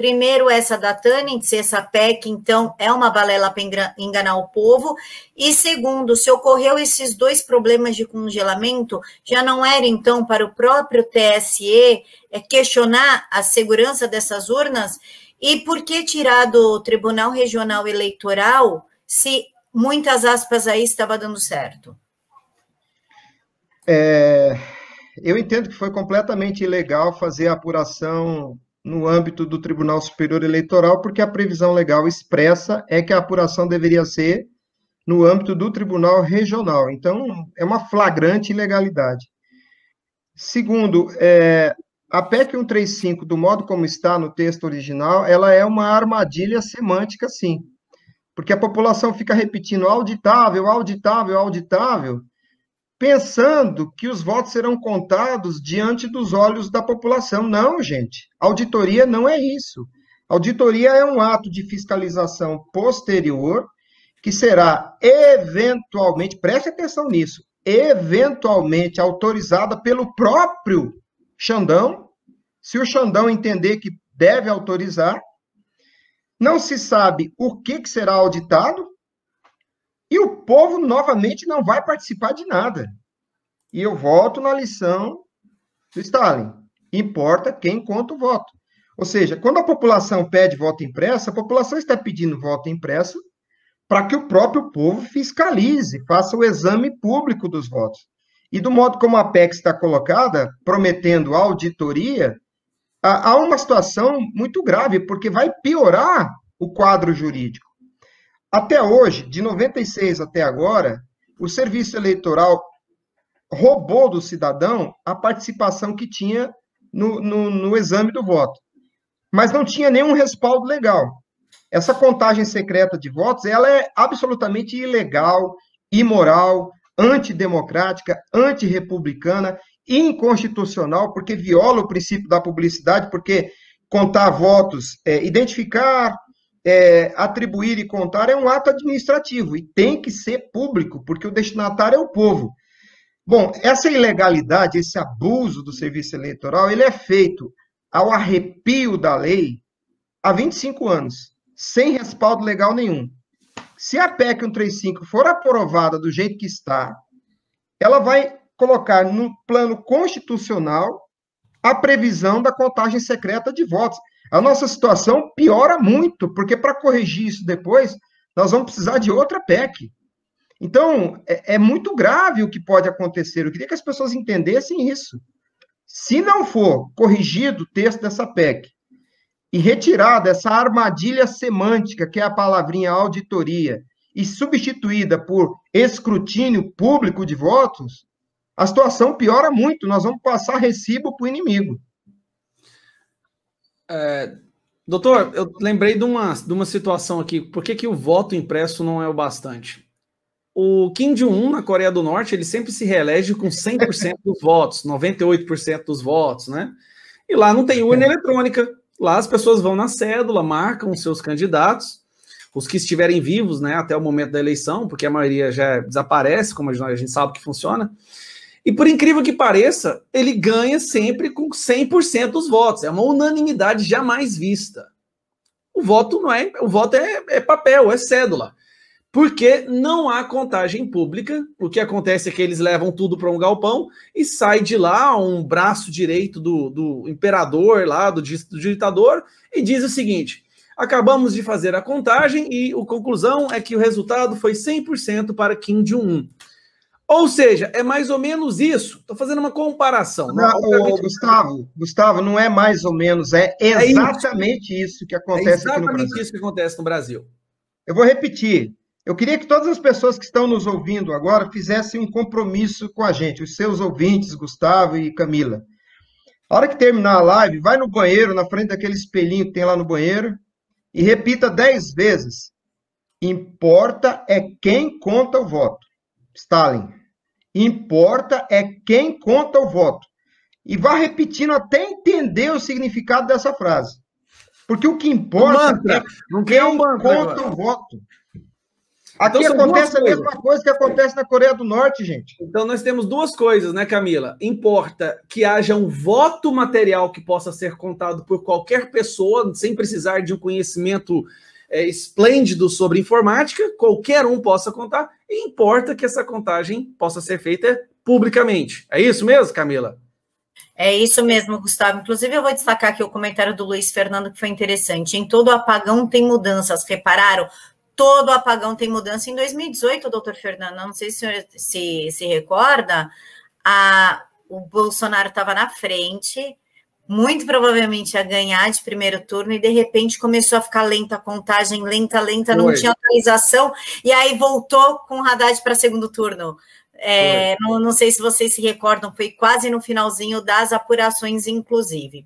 Primeiro, essa da Tânia, se essa PEC, então, é uma balela para enganar o povo. E segundo, se ocorreu esses dois problemas de congelamento, já não era, então, para o próprio TSE é, questionar a segurança dessas urnas? E por que tirar do Tribunal Regional Eleitoral se muitas aspas aí estava dando certo? É, eu entendo que foi completamente ilegal fazer a apuração no âmbito do Tribunal Superior Eleitoral, porque a previsão legal expressa é que a apuração deveria ser no âmbito do Tribunal Regional. Então, é uma flagrante ilegalidade. Segundo, é, a PEC 135, do modo como está no texto original, ela é uma armadilha semântica, sim. Porque a população fica repetindo auditável, auditável, auditável, pensando que os votos serão contados diante dos olhos da população. Não, gente. Auditoria não é isso. Auditoria é um ato de fiscalização posterior que será eventualmente, preste atenção nisso, eventualmente autorizada pelo próprio Xandão, se o Xandão entender que deve autorizar. Não se sabe o que, que será auditado, e o povo, novamente, não vai participar de nada. E eu volto na lição do Stalin. Importa quem conta o voto. Ou seja, quando a população pede voto impresso, a população está pedindo voto impresso para que o próprio povo fiscalize, faça o exame público dos votos. E do modo como a PEC está colocada, prometendo auditoria, há uma situação muito grave, porque vai piorar o quadro jurídico. Até hoje, de 96 até agora, o serviço eleitoral roubou do cidadão a participação que tinha no, no, no exame do voto. Mas não tinha nenhum respaldo legal. Essa contagem secreta de votos, ela é absolutamente ilegal, imoral, antidemocrática, antirrepublicana, inconstitucional, porque viola o princípio da publicidade, porque contar votos, é, identificar é, atribuir e contar é um ato administrativo e tem que ser público, porque o destinatário é o povo. Bom, essa ilegalidade, esse abuso do serviço eleitoral, ele é feito ao arrepio da lei há 25 anos, sem respaldo legal nenhum. Se a PEC 135 for aprovada do jeito que está, ela vai colocar no plano constitucional a previsão da contagem secreta de votos a nossa situação piora muito, porque para corrigir isso depois, nós vamos precisar de outra PEC. Então, é, é, muito grave o que pode acontecer. Eu queria que as pessoas entendessem isso. Se não for corrigido o texto dessa PEC e retirada essa armadilha semântica, que é a palavrinha auditoria, e substituída por escrutínio público de votos, a situação piora muito. Nós vamos passar recibo para o inimigo. É, doutor, eu lembrei de uma, de uma situação aqui. Por que, que o voto impresso não é o bastante? O Kim Jong-un, na Coreia do Norte, ele sempre se reelege com 100% dos votos, 98% dos votos, né? E lá não tem urna eletrônica. Lá as pessoas vão na cédula, marcam seus candidatos, os que estiverem vivos, né, até o momento da eleição, porque a maioria já desaparece, como a gente sabe que funciona. E por incrível que pareça, ele ganha sempre com 100% dos votos. É uma unanimidade jamais vista. O voto não é, o voto é, é papel, é cédula. Porque não há contagem pública. O que acontece é que eles levam tudo para um galpão e sai de lá um braço direito do, do imperador lá, do, do ditador, e diz o seguinte: acabamos de fazer a contagem e a conclusão é que o resultado foi 100% para Kim Jong-un. Ou seja, é mais ou menos isso. Estou fazendo uma comparação. Não, não Gustavo, Gustavo, não é mais ou menos, é, exatamente é isso. isso. que acontece é exatamente aqui no Brasil. isso que acontece no Brasil. Eu vou repetir. Eu queria que todas as pessoas que estão nos ouvindo agora fizessem um compromisso com a gente, os seus ouvintes, Gustavo e Camila. A hora que terminar a live, vai no banheiro, na frente daquele espelhinho que tem lá no banheiro, e repita dez vezes. Importa é quem conta o voto. Stalin. Importa é quem conta o voto. E vá repetindo até entender o significado dessa frase. Porque o que importa mantra, é não quem um conta agora. o voto. Aqui então, acontece a mesma coisa que acontece na Coreia do Norte, gente. Então nós temos duas coisas, né, Camila? Importa que haja um voto material que possa ser contado por qualquer pessoa, sem precisar de um conhecimento é, esplêndido sobre informática, qualquer um possa contar, e importa que essa contagem possa ser feita publicamente. É isso mesmo, Camila? É isso mesmo, Gustavo. Inclusive, eu vou destacar aqui o comentário do Luiz Fernando, que foi interessante. Em todo apagão tem mudanças, repararam? todo apagão tem mudança. Em 2018, doutor Fernando, não sei se o senhor se, se recorda, a, o Bolsonaro estava na frente, muito provavelmente ia ganhar de primeiro turno, e de repente começou a ficar lenta a contagem, lenta, lenta, não Oi. tinha atualização, e aí voltou com o Haddad para segundo turno. É, não, não sei se vocês se recordam, foi quase no finalzinho das apurações, inclusive.